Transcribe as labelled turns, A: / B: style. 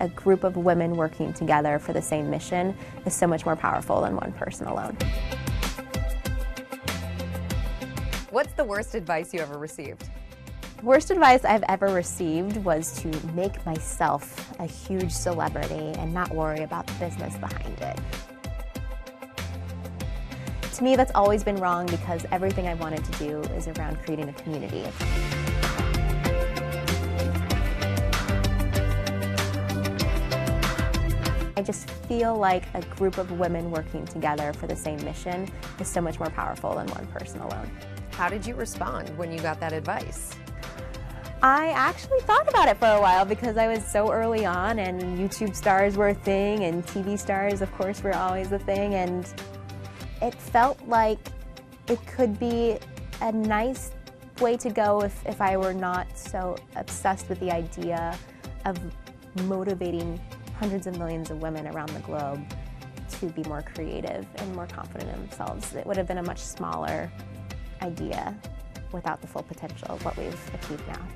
A: A group of women working together for the same mission is so much more powerful than one person alone.
B: What's the worst advice you ever received?
A: Worst advice I've ever received was to make myself a huge celebrity and not worry about the business behind it. To me, that's always been wrong because everything I wanted to do is around creating a community. I just feel like a group of women working together for the same mission is so much more powerful than one person alone.
B: How did you respond when you got that advice?
A: I actually thought about it for a while because I was so early on and YouTube stars were a thing and TV stars of course were always a thing and it felt like it could be a nice way to go if, if I were not so obsessed with the idea of motivating hundreds of millions of women around the globe to be more creative and more confident in themselves. It would have been a much smaller idea without the full potential of what we've achieved now.